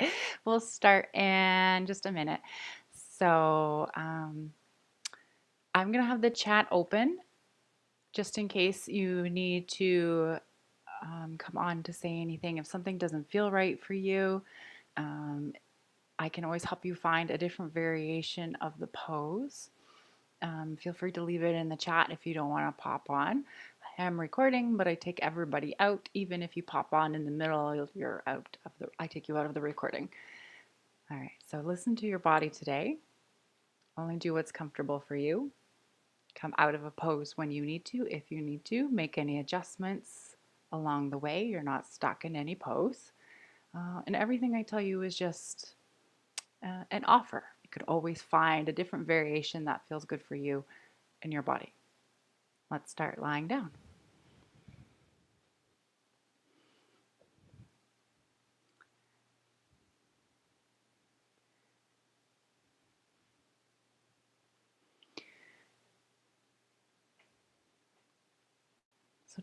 we'll start in just a minute. So um, I'm going to have the chat open just in case you need to um, come on to say anything. If something doesn't feel right for you, um, I can always help you find a different variation of the pose. Um, feel free to leave it in the chat if you don't want to pop on. Am recording, but I take everybody out. Even if you pop on in the middle, you're out of the. I take you out of the recording. All right. So listen to your body today. Only do what's comfortable for you. Come out of a pose when you need to, if you need to. Make any adjustments along the way. You're not stuck in any pose. Uh, and everything I tell you is just uh, an offer. You could always find a different variation that feels good for you in your body. Let's start lying down.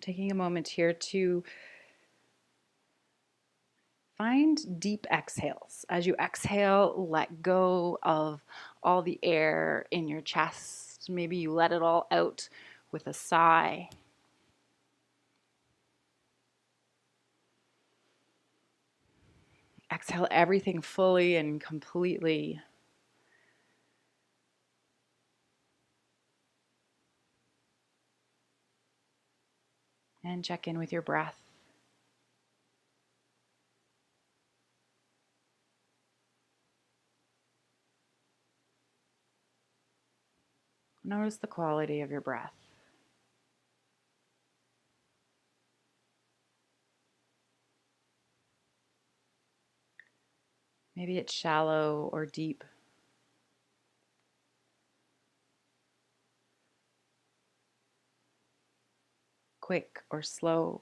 Taking a moment here to find deep exhales. As you exhale, let go of all the air in your chest. Maybe you let it all out with a sigh. Exhale everything fully and completely. And check in with your breath. Notice the quality of your breath. Maybe it's shallow or deep. Quick or slow.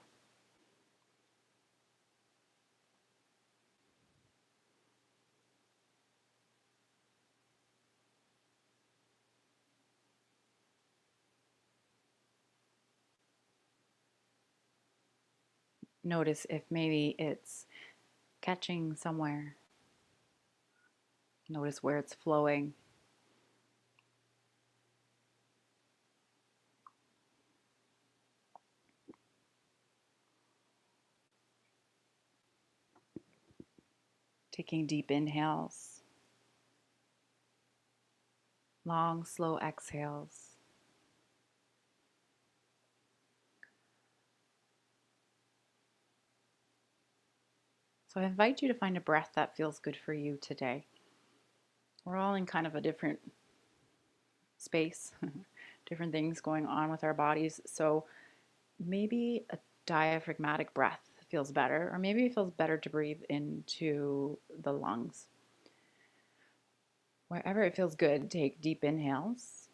Notice if maybe it's catching somewhere. Notice where it's flowing. Taking deep inhales, long, slow exhales. So I invite you to find a breath that feels good for you today. We're all in kind of a different space, different things going on with our bodies. So maybe a diaphragmatic breath feels better, or maybe it feels better to breathe into the lungs. Wherever it feels good, take deep inhales,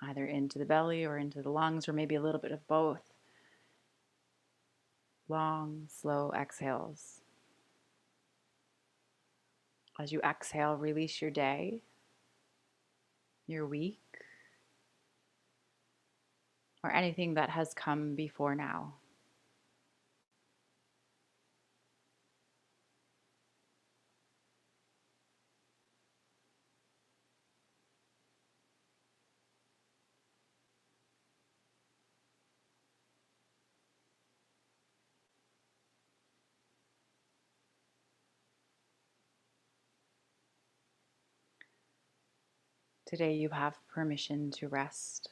either into the belly or into the lungs, or maybe a little bit of both. Long, slow exhales. As you exhale, release your day, your week, or anything that has come before now. Today you have permission to rest.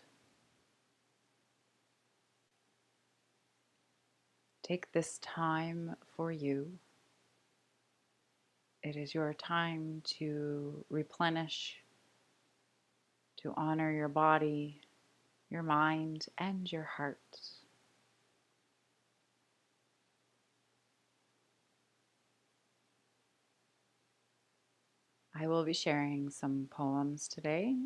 Take this time for you. It is your time to replenish, to honor your body, your mind, and your heart. I will be sharing some poems today.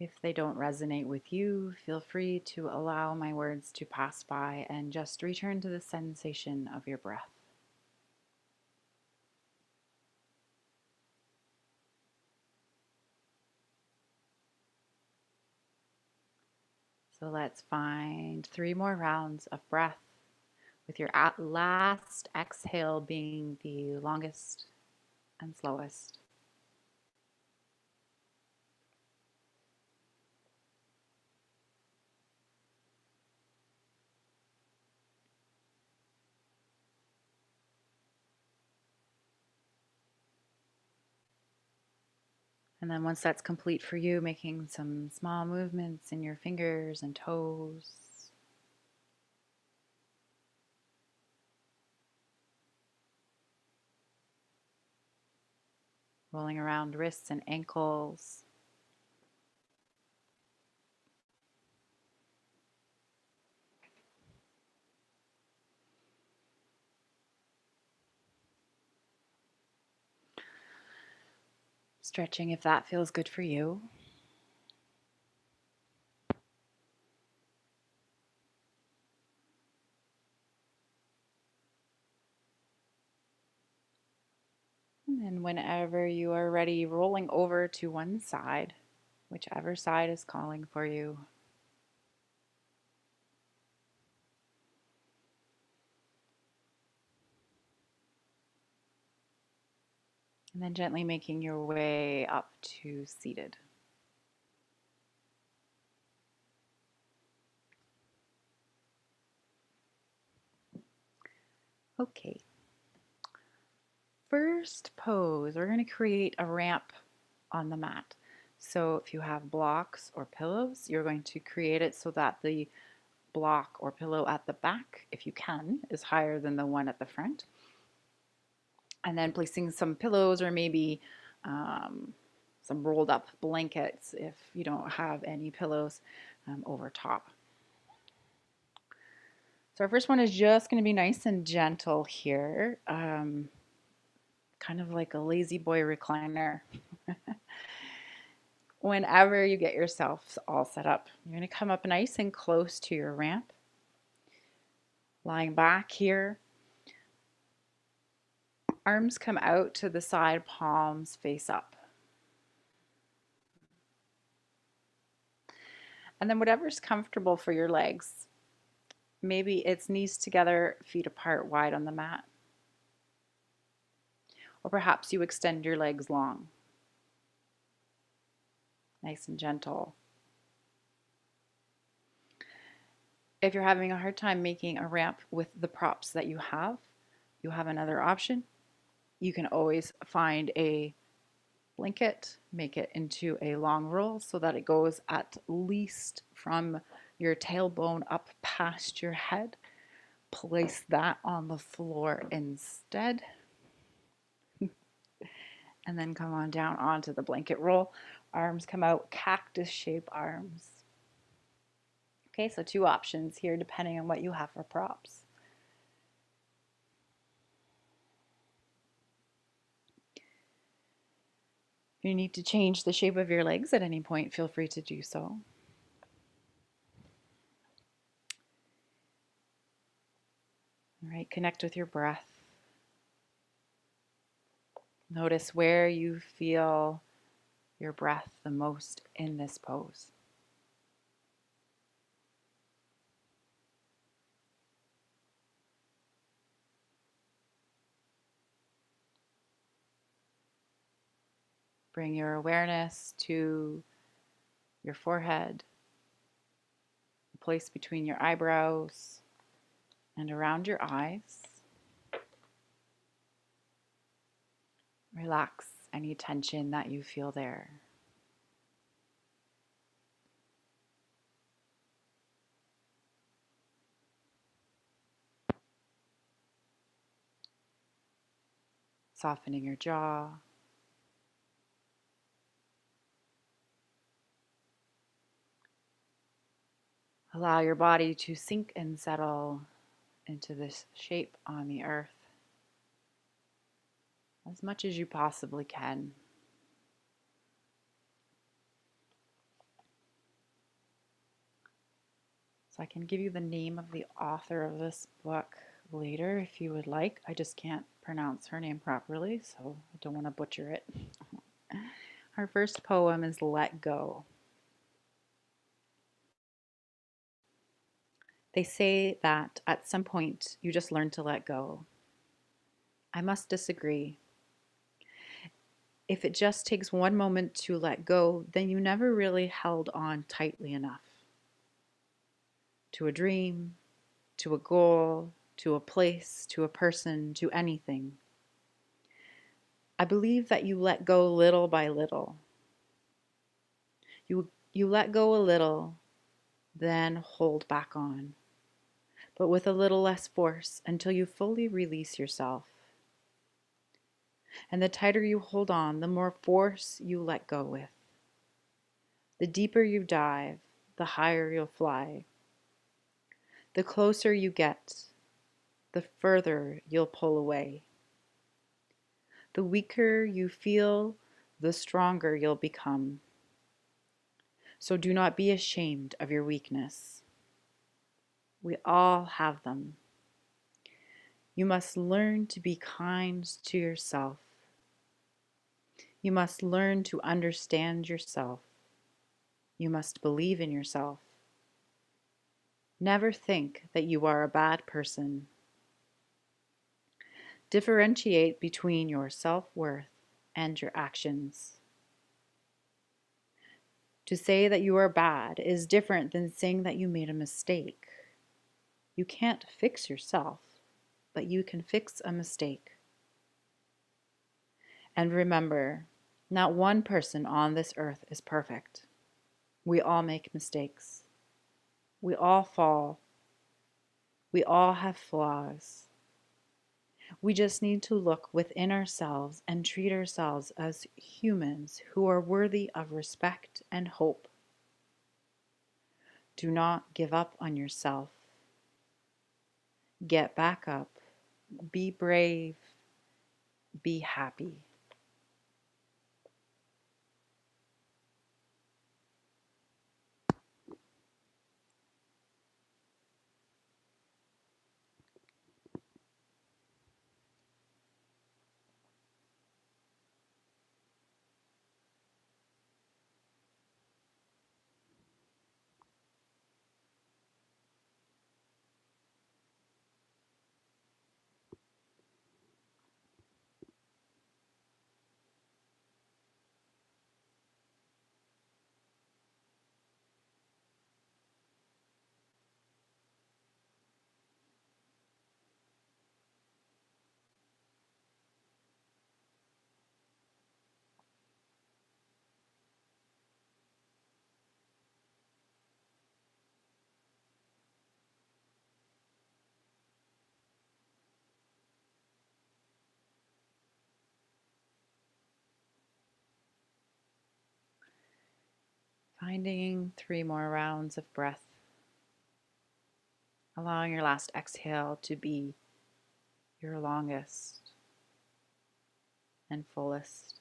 If they don't resonate with you, feel free to allow my words to pass by and just return to the sensation of your breath. So let's find three more rounds of breath with your last exhale being the longest and slowest. And then once that's complete for you, making some small movements in your fingers and toes. Rolling around wrists and ankles. Stretching if that feels good for you. And then whenever you are ready, rolling over to one side, whichever side is calling for you. And then gently making your way up to seated. Okay. First pose, we're going to create a ramp on the mat. So if you have blocks or pillows, you're going to create it so that the block or pillow at the back, if you can, is higher than the one at the front and then placing some pillows or maybe um, some rolled up blankets if you don't have any pillows um, over top. So our first one is just going to be nice and gentle here, um, kind of like a lazy boy recliner. Whenever you get yourself all set up, you're going to come up nice and close to your ramp. Lying back here, Arms come out to the side, palms face up. And then whatever's comfortable for your legs. Maybe it's knees together, feet apart, wide on the mat. Or perhaps you extend your legs long. Nice and gentle. If you're having a hard time making a ramp with the props that you have, you have another option you can always find a blanket, make it into a long roll so that it goes at least from your tailbone up past your head. Place that on the floor instead. And then come on down onto the blanket roll. Arms come out, cactus shape arms. Okay, so two options here depending on what you have for props. If you need to change the shape of your legs at any point, feel free to do so. All right, connect with your breath. Notice where you feel your breath the most in this pose. Bring your awareness to your forehead, the place between your eyebrows and around your eyes. Relax any tension that you feel there. Softening your jaw. Allow your body to sink and settle into this shape on the earth as much as you possibly can. So I can give you the name of the author of this book later if you would like. I just can't pronounce her name properly, so I don't want to butcher it. Our first poem is Let Go. They say that at some point you just learn to let go. I must disagree. If it just takes one moment to let go, then you never really held on tightly enough to a dream, to a goal, to a place, to a person, to anything. I believe that you let go little by little. You, you let go a little, then hold back on, but with a little less force until you fully release yourself. And the tighter you hold on, the more force you let go with. The deeper you dive, the higher you'll fly. The closer you get, the further you'll pull away. The weaker you feel, the stronger you'll become. So do not be ashamed of your weakness. We all have them. You must learn to be kind to yourself. You must learn to understand yourself. You must believe in yourself. Never think that you are a bad person Differentiate between your self worth and your actions. To say that you are bad is different than saying that you made a mistake. You can't fix yourself, but you can fix a mistake. And remember, not one person on this earth is perfect. We all make mistakes. We all fall. We all have flaws. We just need to look within ourselves and treat ourselves as humans who are worthy of respect and hope. Do not give up on yourself. Get back up. Be brave. Be happy. Finding three more rounds of breath. Allowing your last exhale to be your longest and fullest.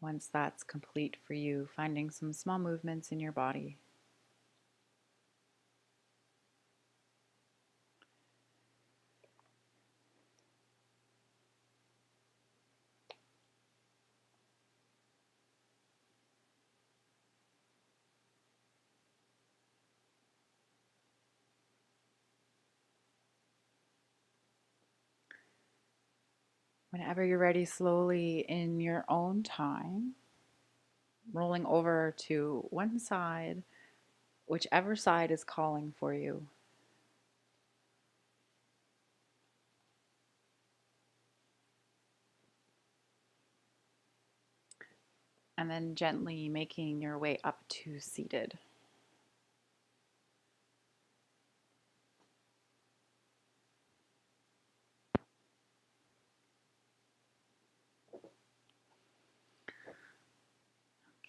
Once that's complete for you, finding some small movements in your body. Whenever you're ready, slowly in your own time, rolling over to one side, whichever side is calling for you. And then gently making your way up to seated.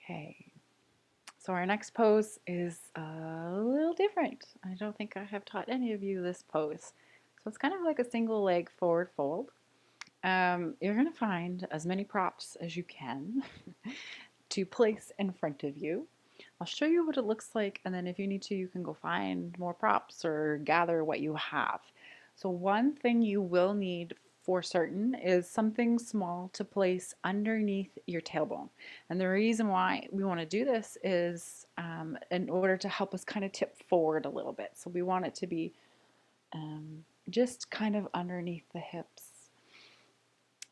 Okay, so our next pose is a little different. I don't think I have taught any of you this pose. So it's kind of like a single leg forward fold. Um, you're going to find as many props as you can to place in front of you. I'll show you what it looks like and then if you need to you can go find more props or gather what you have. So one thing you will need for certain is something small to place underneath your tailbone. And the reason why we want to do this is um, in order to help us kind of tip forward a little bit. So we want it to be um, just kind of underneath the hips.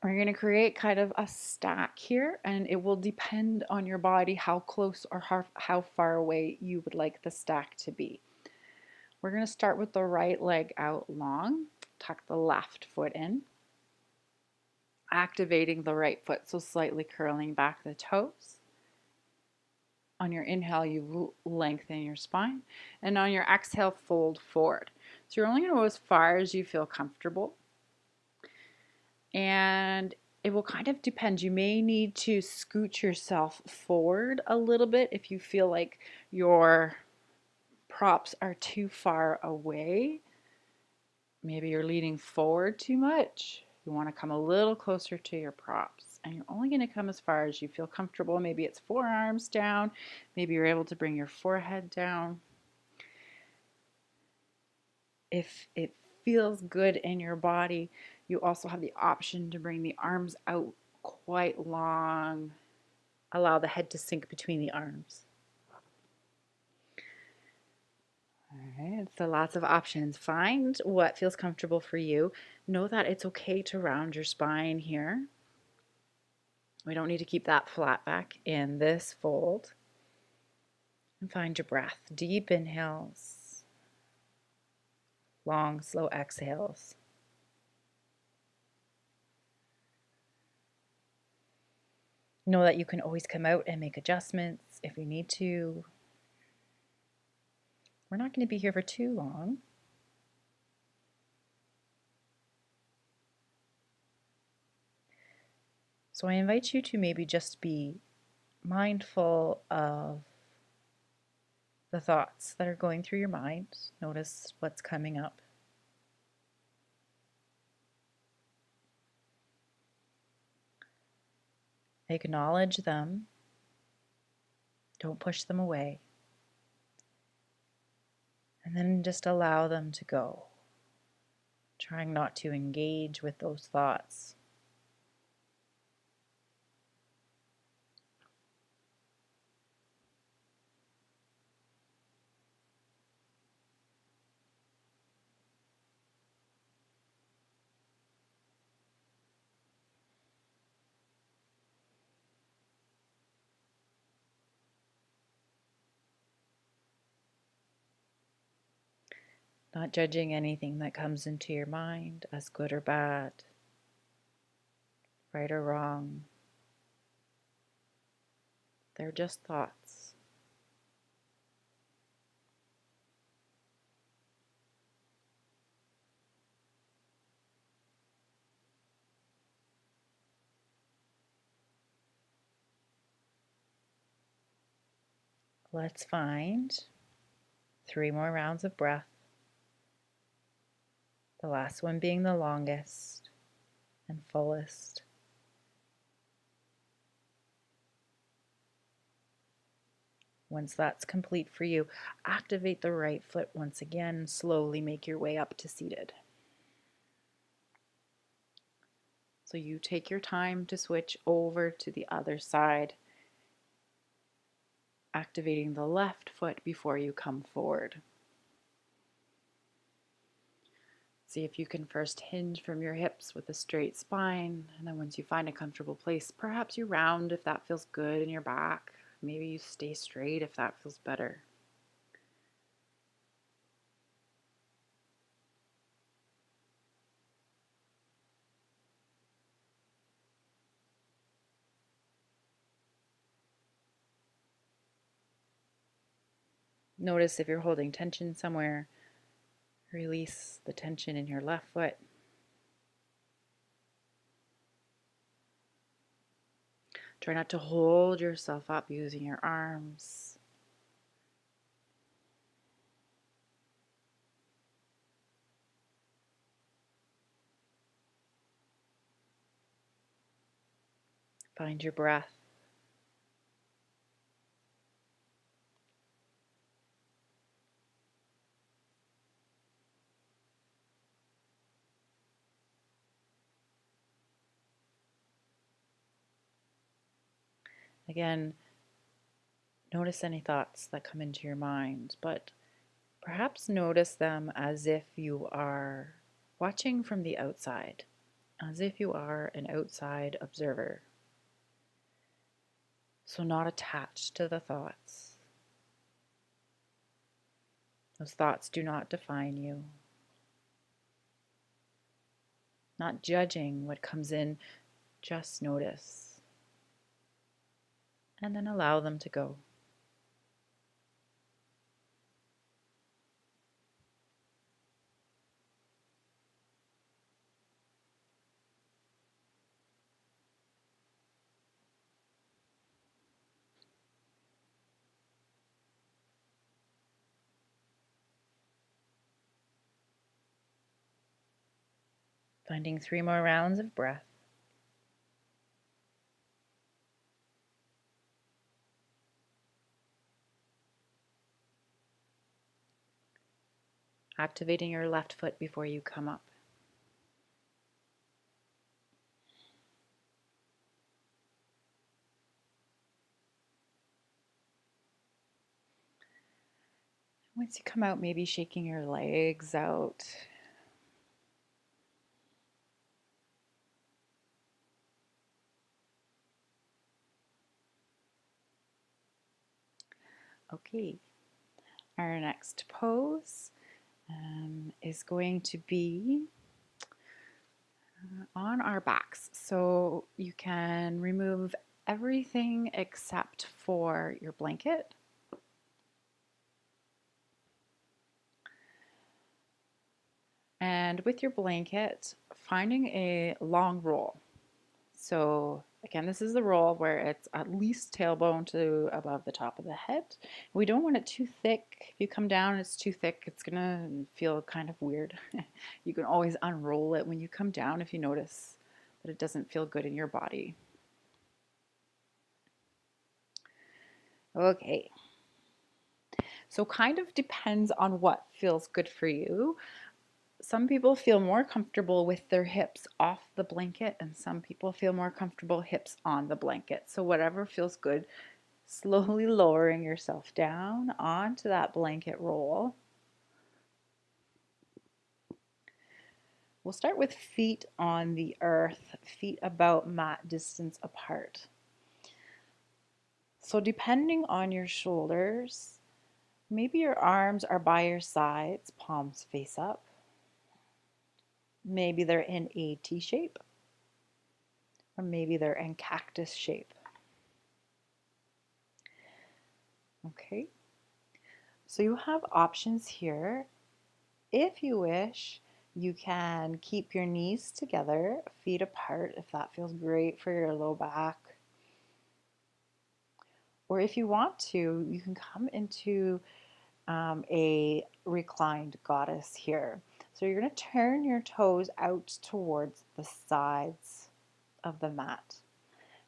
We're going to create kind of a stack here and it will depend on your body how close or how, how far away you would like the stack to be. We're going to start with the right leg out long, tuck the left foot in activating the right foot, so slightly curling back the toes. On your inhale, you lengthen your spine, and on your exhale, fold forward. So you're only going to go as far as you feel comfortable. And it will kind of depend. You may need to scoot yourself forward a little bit if you feel like your props are too far away. Maybe you're leaning forward too much. You want to come a little closer to your props and you're only going to come as far as you feel comfortable. Maybe it's forearms down. Maybe you're able to bring your forehead down. If it feels good in your body, you also have the option to bring the arms out quite long. Allow the head to sink between the arms. All right, so lots of options. Find what feels comfortable for you. Know that it's okay to round your spine here. We don't need to keep that flat back in this fold. And find your breath. Deep inhales, long, slow exhales. Know that you can always come out and make adjustments if you need to. We're not going to be here for too long. So I invite you to maybe just be mindful of the thoughts that are going through your mind. Notice what's coming up. Acknowledge them. Don't push them away and then just allow them to go. Trying not to engage with those thoughts. Not judging anything that comes into your mind as good or bad, right or wrong. They're just thoughts. Let's find three more rounds of breath the last one being the longest and fullest. Once that's complete for you, activate the right foot once again. Slowly make your way up to seated. So you take your time to switch over to the other side, activating the left foot before you come forward. See if you can first hinge from your hips with a straight spine, and then once you find a comfortable place, perhaps you round if that feels good in your back. Maybe you stay straight if that feels better. Notice if you're holding tension somewhere Release the tension in your left foot. Try not to hold yourself up using your arms. Find your breath. Again, notice any thoughts that come into your mind, but perhaps notice them as if you are watching from the outside, as if you are an outside observer. So, not attached to the thoughts. Those thoughts do not define you. Not judging what comes in, just notice. And then allow them to go. Finding three more rounds of breath. Activating your left foot before you come up. Once you come out, maybe shaking your legs out. Okay, our next pose um, is going to be uh, on our backs. So you can remove everything except for your blanket. And with your blanket, finding a long roll. So Again, this is the roll where it's at least tailbone to above the top of the head. We don't want it too thick. If you come down it's too thick, it's going to feel kind of weird. you can always unroll it when you come down if you notice that it doesn't feel good in your body. Okay. So kind of depends on what feels good for you some people feel more comfortable with their hips off the blanket and some people feel more comfortable hips on the blanket. So whatever feels good, slowly lowering yourself down onto that blanket roll. We'll start with feet on the earth, feet about mat distance apart. So depending on your shoulders, maybe your arms are by your sides, palms face up. Maybe they're in a T shape, or maybe they're in cactus shape. Okay, so you have options here. If you wish, you can keep your knees together, feet apart, if that feels great for your low back. Or if you want to, you can come into um, a reclined goddess here. So you're going to turn your toes out towards the sides of the mat.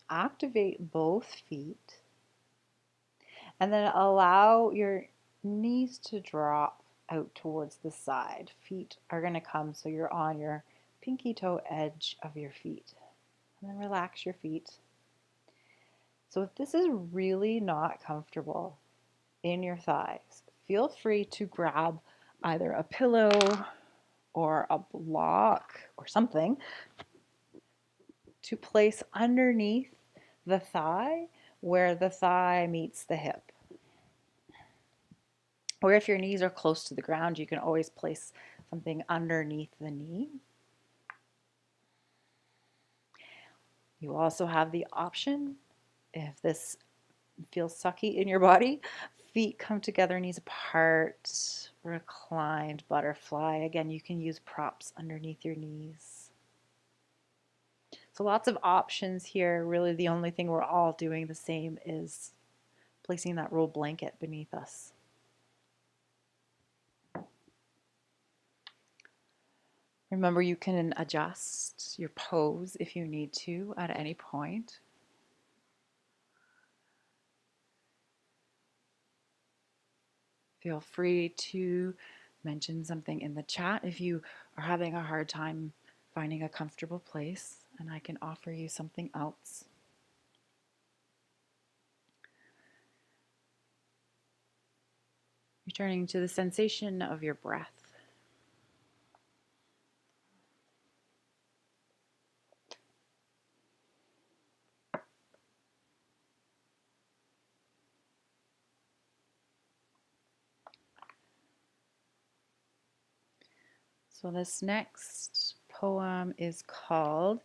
Activate both feet and then allow your knees to drop out towards the side. Feet are going to come so you're on your pinky toe edge of your feet. And then relax your feet. So if this is really not comfortable in your thighs, feel free to grab either a pillow or a block or something to place underneath the thigh where the thigh meets the hip. Or if your knees are close to the ground, you can always place something underneath the knee. You also have the option, if this feels sucky in your body, feet come together, knees apart, reclined butterfly. Again, you can use props underneath your knees. So lots of options here. Really the only thing we're all doing the same is placing that roll blanket beneath us. Remember you can adjust your pose if you need to at any point. Feel free to mention something in the chat if you are having a hard time finding a comfortable place, and I can offer you something else. Returning to the sensation of your breath. So, this next poem is called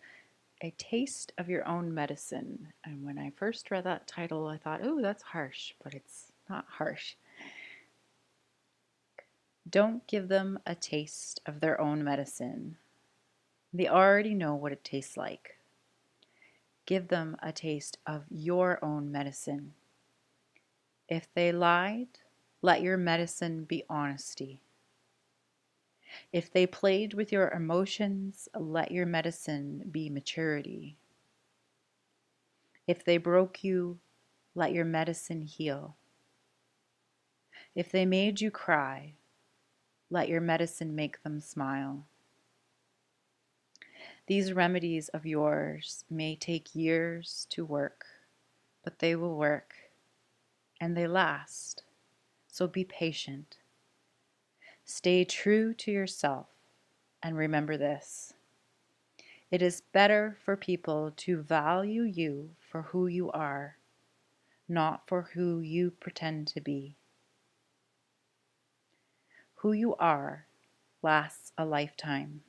A Taste of Your Own Medicine. And when I first read that title, I thought, oh, that's harsh, but it's not harsh. Don't give them a taste of their own medicine. They already know what it tastes like. Give them a taste of your own medicine. If they lied, let your medicine be honesty. If they played with your emotions, let your medicine be maturity. If they broke you, let your medicine heal. If they made you cry, let your medicine make them smile. These remedies of yours may take years to work, but they will work and they last. So be patient. Stay true to yourself and remember this. It is better for people to value you for who you are, not for who you pretend to be. Who you are lasts a lifetime.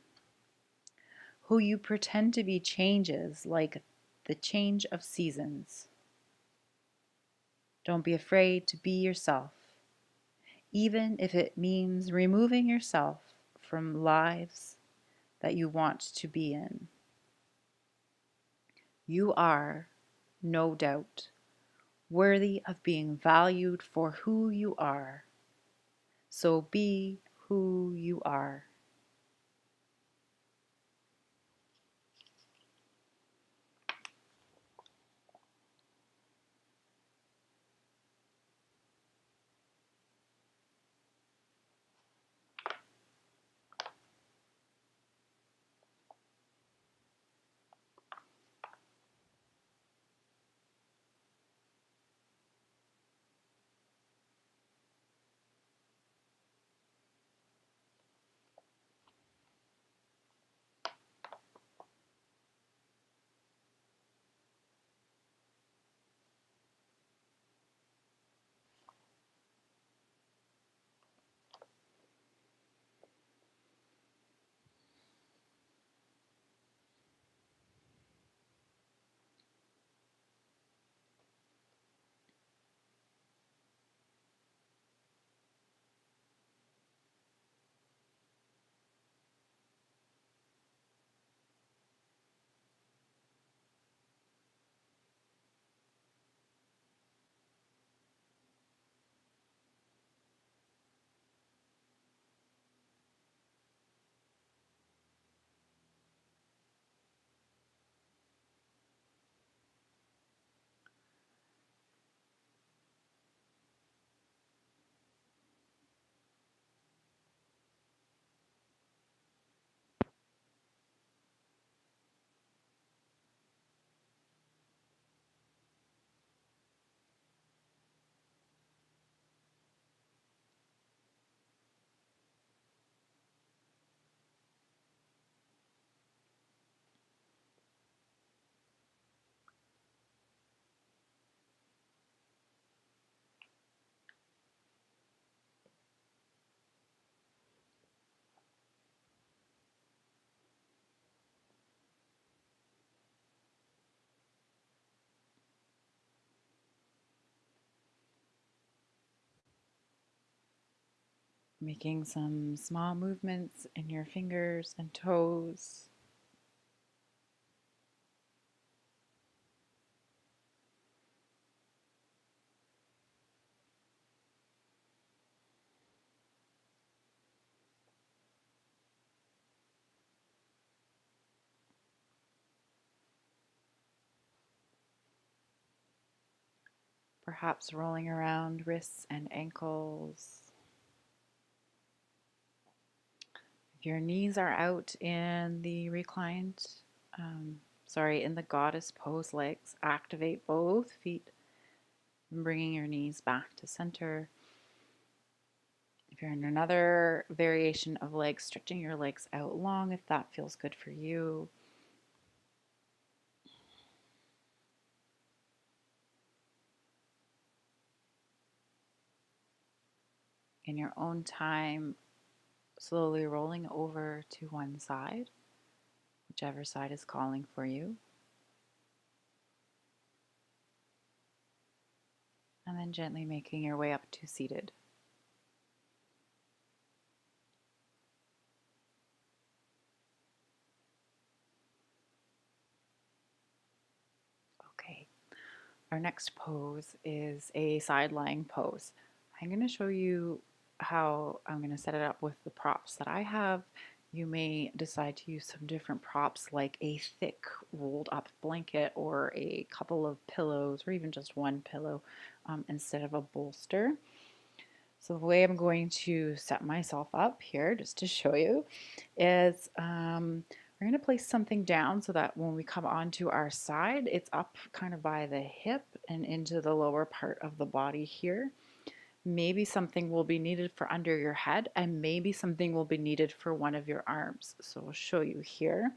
Who you pretend to be changes like the change of seasons. Don't be afraid to be yourself even if it means removing yourself from lives that you want to be in. You are, no doubt, worthy of being valued for who you are. So be who you are. Making some small movements in your fingers and toes. Perhaps rolling around wrists and ankles. If your knees are out in the reclined, um, sorry, in the goddess pose legs, activate both feet, bringing your knees back to center. If you're in another variation of legs, stretching your legs out long if that feels good for you. In your own time, slowly rolling over to one side, whichever side is calling for you. And then gently making your way up to seated. Okay, our next pose is a side lying pose. I'm going to show you how I'm going to set it up with the props that I have. You may decide to use some different props like a thick rolled up blanket or a couple of pillows or even just one pillow um, instead of a bolster. So the way I'm going to set myself up here, just to show you, is um, we're going to place something down so that when we come onto our side, it's up kind of by the hip and into the lower part of the body here. Maybe something will be needed for under your head and maybe something will be needed for one of your arms. So I'll show you here.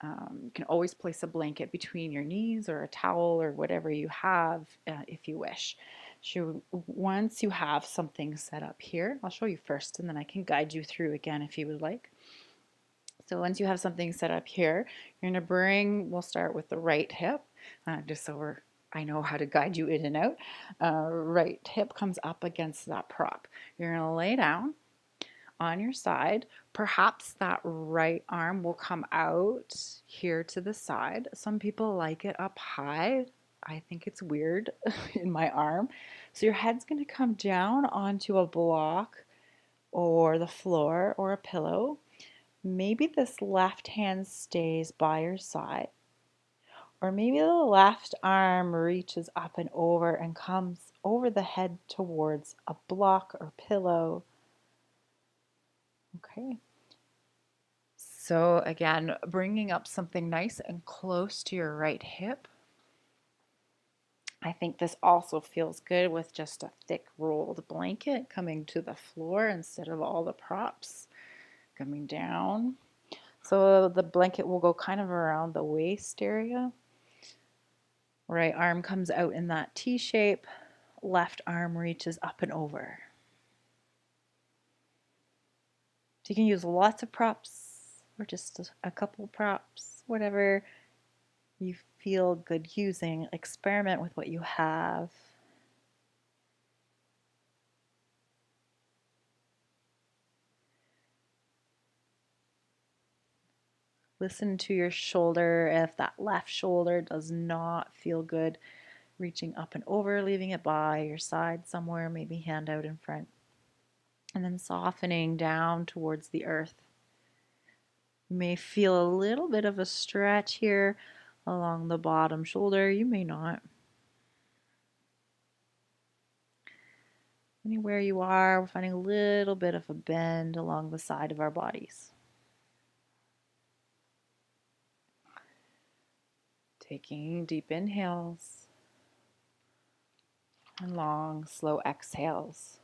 Um, you can always place a blanket between your knees or a towel or whatever you have uh, if you wish. So once you have something set up here, I'll show you first and then I can guide you through again if you would like. So once you have something set up here, you're going to bring, we'll start with the right hip, uh, just so we're I know how to guide you in and out. Uh, right hip comes up against that prop. You're going to lay down on your side. Perhaps that right arm will come out here to the side. Some people like it up high. I think it's weird in my arm. So your head's going to come down onto a block or the floor or a pillow. Maybe this left hand stays by your side or maybe the left arm reaches up and over and comes over the head towards a block or pillow. Okay. So again, bringing up something nice and close to your right hip. I think this also feels good with just a thick rolled blanket coming to the floor instead of all the props coming down. So the blanket will go kind of around the waist area. Right arm comes out in that T shape. Left arm reaches up and over. So you can use lots of props or just a couple props, whatever you feel good using. Experiment with what you have. Listen to your shoulder if that left shoulder does not feel good. Reaching up and over, leaving it by your side somewhere, maybe hand out in front. And then softening down towards the earth. You may feel a little bit of a stretch here along the bottom shoulder. You may not. Anywhere you are, we're finding a little bit of a bend along the side of our bodies. Taking deep inhales and long, slow exhales.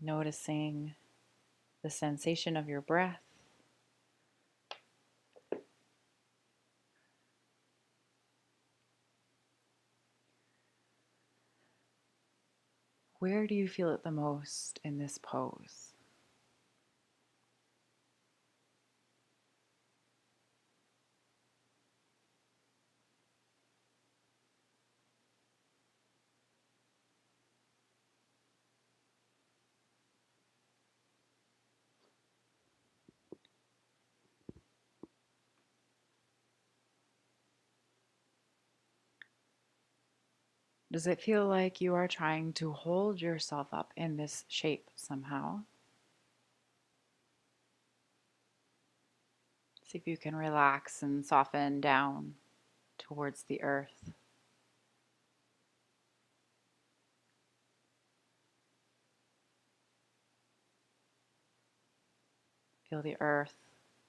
Noticing the sensation of your breath. Where do you feel it the most in this pose? Does it feel like you are trying to hold yourself up in this shape somehow? See if you can relax and soften down towards the earth. Feel the earth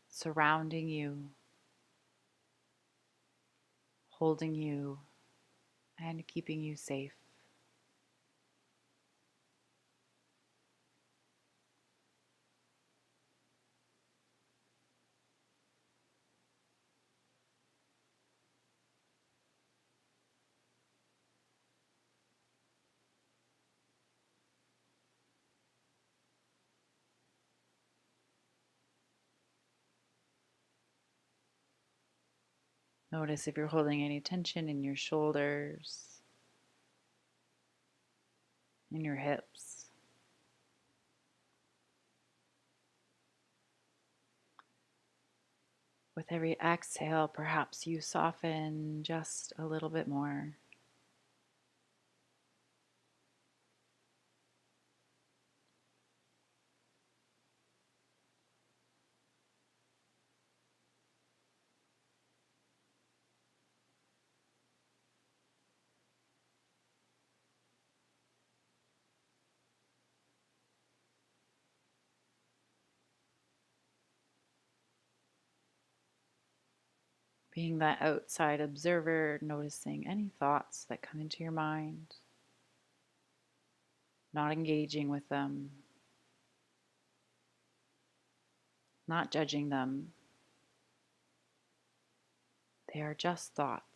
surrounding you, holding you, and keeping you safe. Notice if you're holding any tension in your shoulders, in your hips. With every exhale, perhaps you soften just a little bit more. Being that outside observer, noticing any thoughts that come into your mind, not engaging with them, not judging them. They are just thoughts.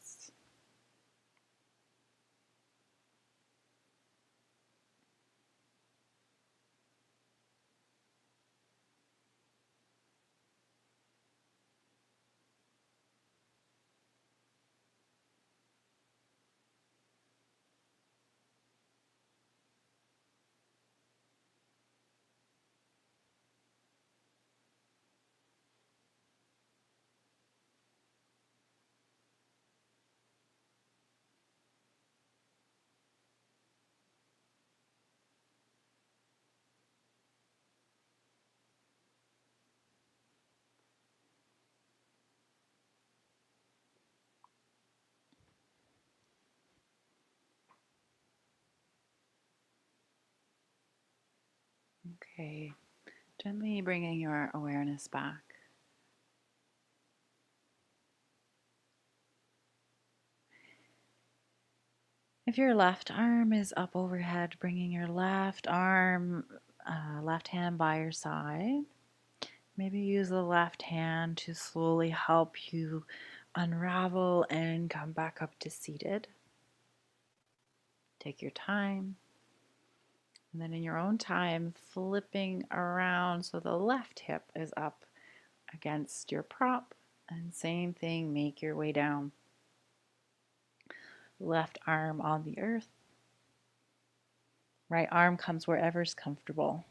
Okay, gently bringing your awareness back. If your left arm is up overhead, bringing your left arm, uh, left hand by your side. Maybe use the left hand to slowly help you unravel and come back up to seated. Take your time. And then in your own time, flipping around so the left hip is up against your prop. And same thing, make your way down. Left arm on the earth. Right arm comes wherever's comfortable.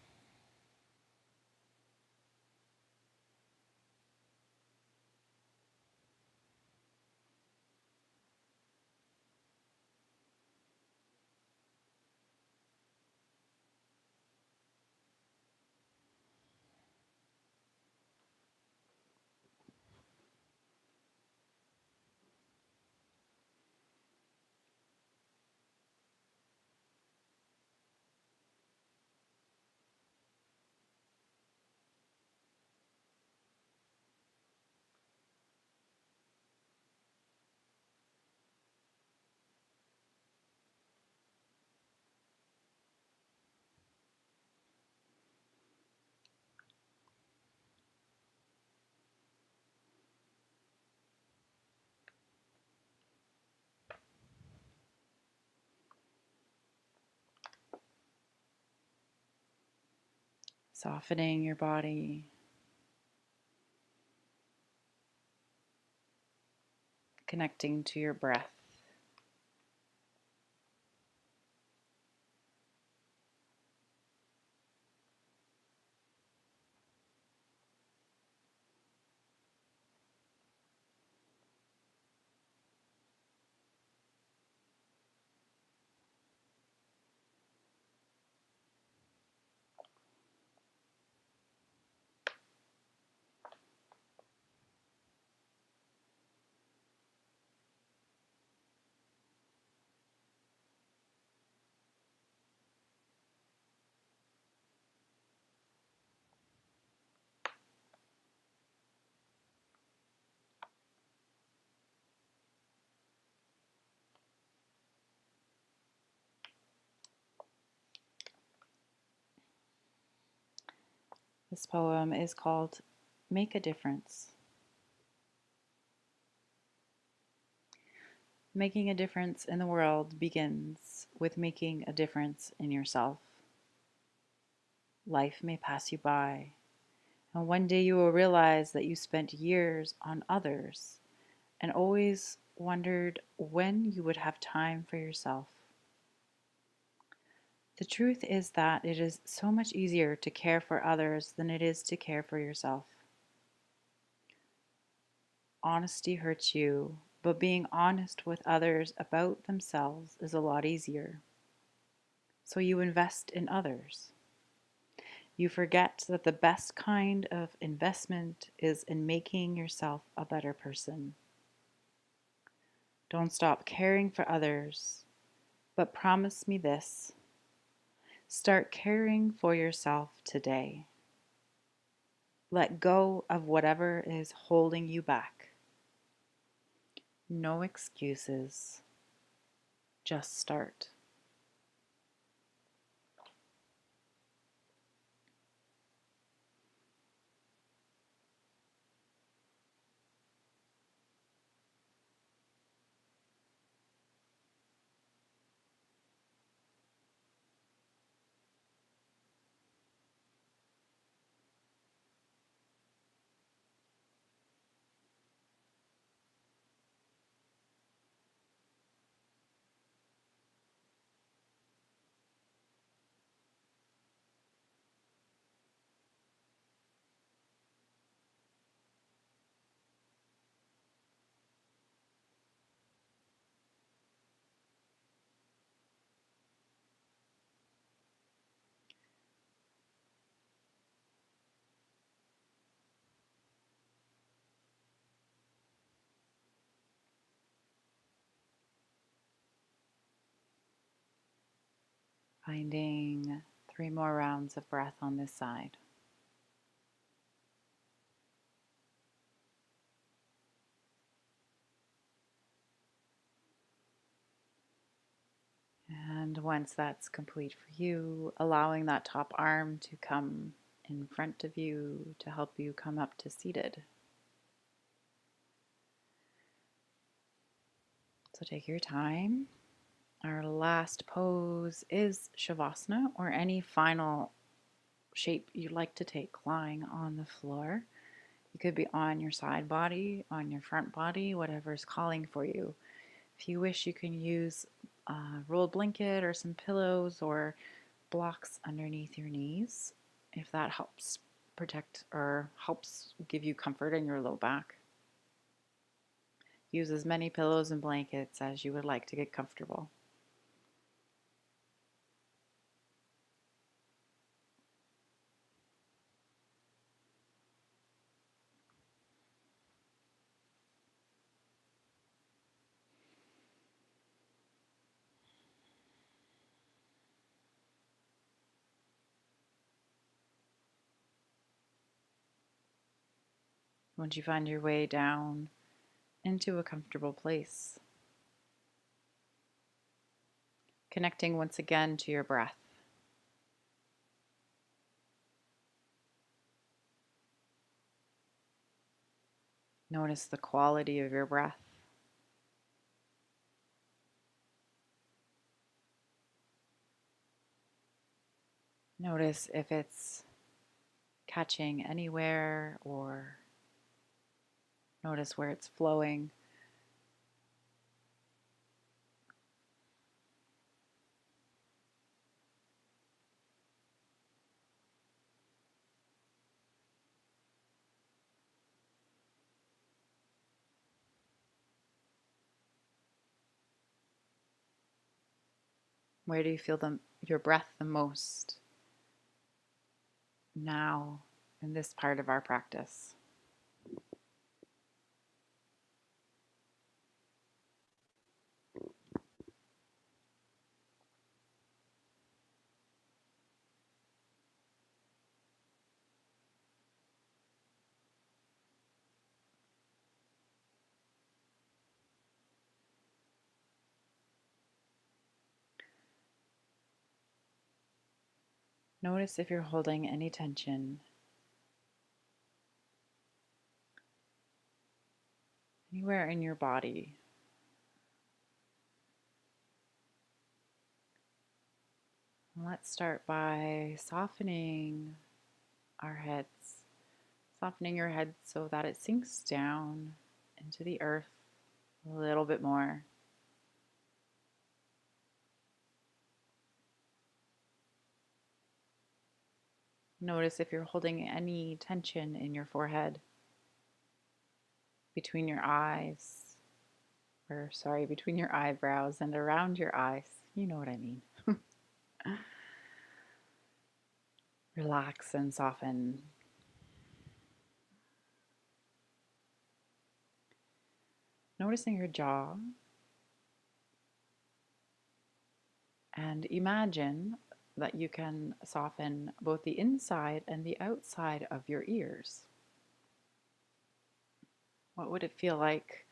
Softening your body, connecting to your breath. This poem is called Make a Difference. Making a difference in the world begins with making a difference in yourself. Life may pass you by, and one day you will realize that you spent years on others and always wondered when you would have time for yourself. The truth is that it is so much easier to care for others than it is to care for yourself. Honesty hurts you, but being honest with others about themselves is a lot easier. So you invest in others. You forget that the best kind of investment is in making yourself a better person. Don't stop caring for others, but promise me this Start caring for yourself today. Let go of whatever is holding you back. No excuses. Just start. Finding three more rounds of breath on this side. And once that's complete for you, allowing that top arm to come in front of you to help you come up to seated. So take your time. Our last pose is Shavasana or any final shape you'd like to take lying on the floor. You could be on your side body, on your front body, whatever is calling for you. If you wish, you can use a rolled blanket or some pillows or blocks underneath your knees if that helps protect or helps give you comfort in your low back. Use as many pillows and blankets as you would like to get comfortable. Once you find your way down into a comfortable place, connecting once again to your breath. Notice the quality of your breath. Notice if it's catching anywhere or Notice where it's flowing. Where do you feel the, your breath the most now in this part of our practice? Notice if you're holding any tension. Anywhere in your body. Let's start by softening our heads, softening your head so that it sinks down into the earth a little bit more. Notice if you're holding any tension in your forehead, between your eyes, or sorry, between your eyebrows and around your eyes. You know what I mean. Relax and soften. Noticing your jaw. And imagine that you can soften both the inside and the outside of your ears. What would it feel like?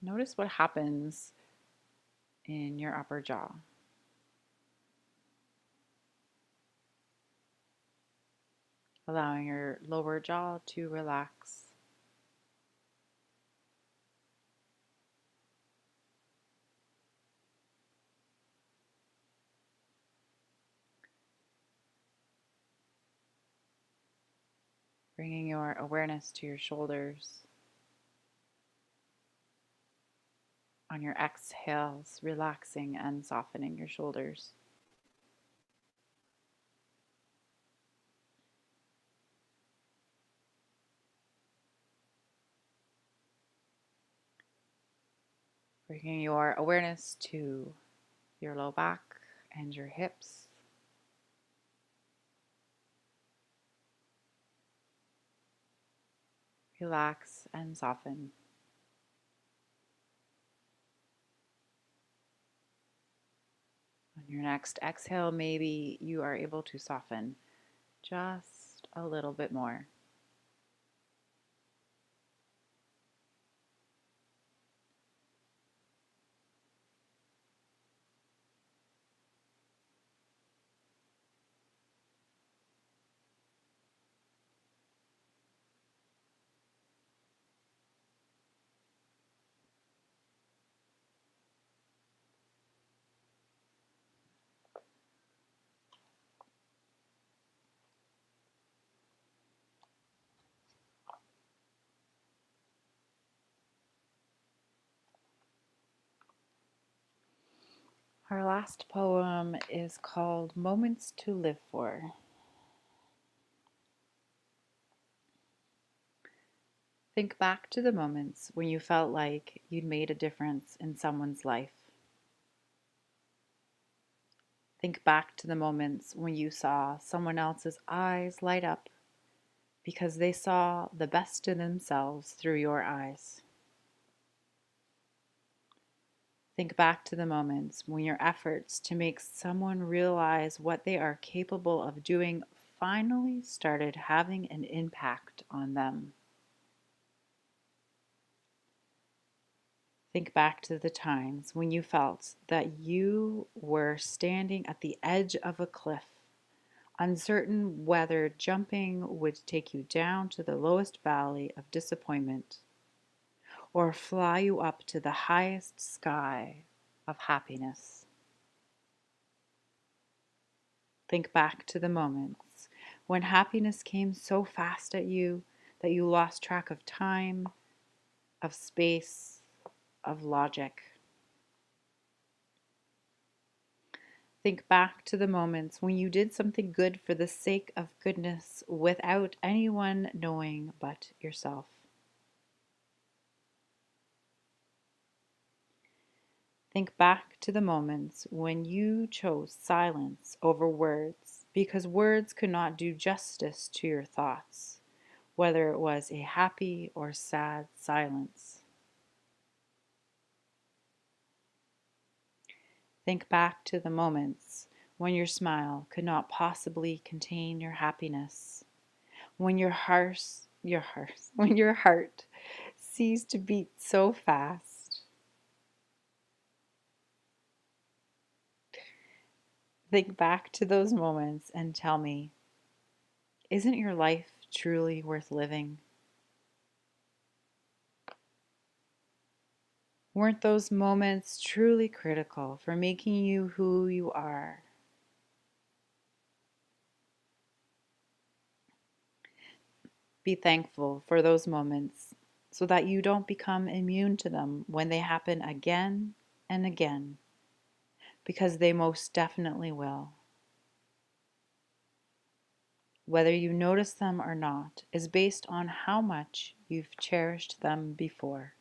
Notice what happens in your upper jaw. Allowing your lower jaw to relax. Bringing your awareness to your shoulders. On your exhales, relaxing and softening your shoulders. Bringing your awareness to your low back and your hips. Relax, and soften. On your next exhale, maybe you are able to soften just a little bit more. Our last poem is called Moments to Live For. Think back to the moments when you felt like you'd made a difference in someone's life. Think back to the moments when you saw someone else's eyes light up because they saw the best in themselves through your eyes. Think back to the moments when your efforts to make someone realize what they are capable of doing finally started having an impact on them. Think back to the times when you felt that you were standing at the edge of a cliff, uncertain whether jumping would take you down to the lowest valley of disappointment or fly you up to the highest sky of happiness. Think back to the moments when happiness came so fast at you that you lost track of time, of space, of logic. Think back to the moments when you did something good for the sake of goodness without anyone knowing but yourself. Think back to the moments when you chose silence over words because words could not do justice to your thoughts, whether it was a happy or sad silence. Think back to the moments when your smile could not possibly contain your happiness, when your heart, your heart, when your heart ceased to beat so fast Think back to those moments and tell me, isn't your life truly worth living? Weren't those moments truly critical for making you who you are? Be thankful for those moments so that you don't become immune to them when they happen again and again, because they most definitely will. Whether you notice them or not is based on how much you've cherished them before.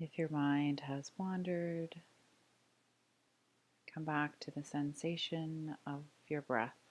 If your mind has wandered, come back to the sensation of your breath.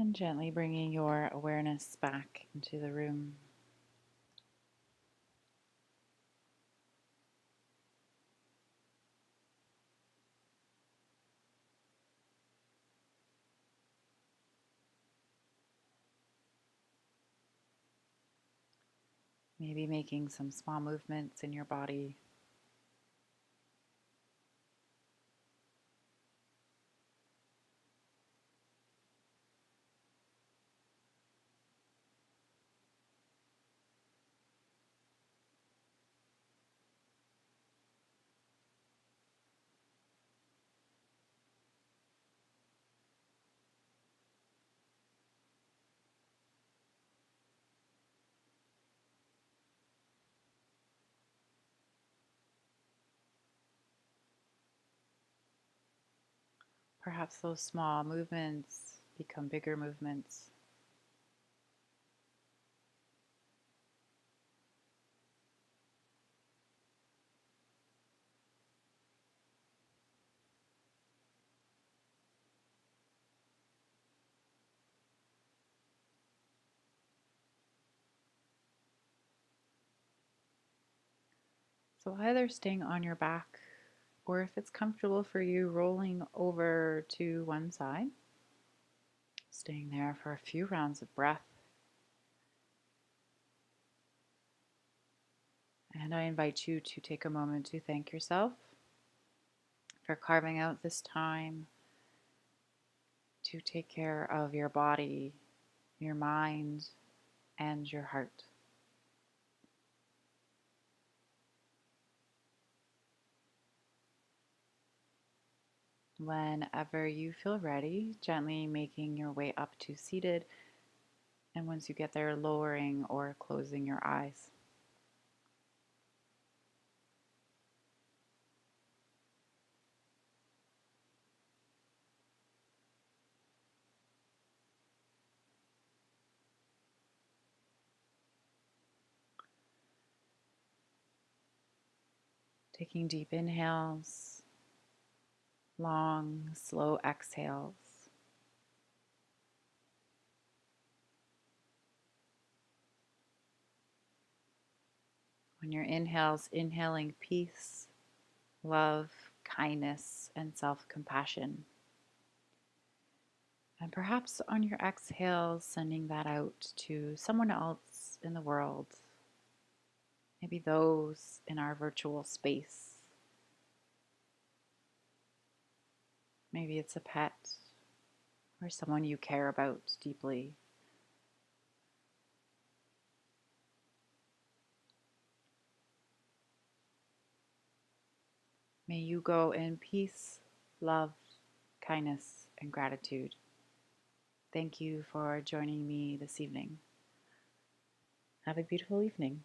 And gently bringing your awareness back into the room. Maybe making some small movements in your body. Perhaps those small movements become bigger movements. So, either staying on your back or if it's comfortable for you, rolling over to one side, staying there for a few rounds of breath. And I invite you to take a moment to thank yourself for carving out this time to take care of your body, your mind, and your heart. Whenever you feel ready, gently making your way up to seated. And once you get there, lowering or closing your eyes. Taking deep inhales long, slow exhales. On your inhales, inhaling peace, love, kindness, and self compassion. And perhaps on your exhales, sending that out to someone else in the world, maybe those in our virtual space Maybe it's a pet or someone you care about deeply. May you go in peace, love, kindness, and gratitude. Thank you for joining me this evening. Have a beautiful evening.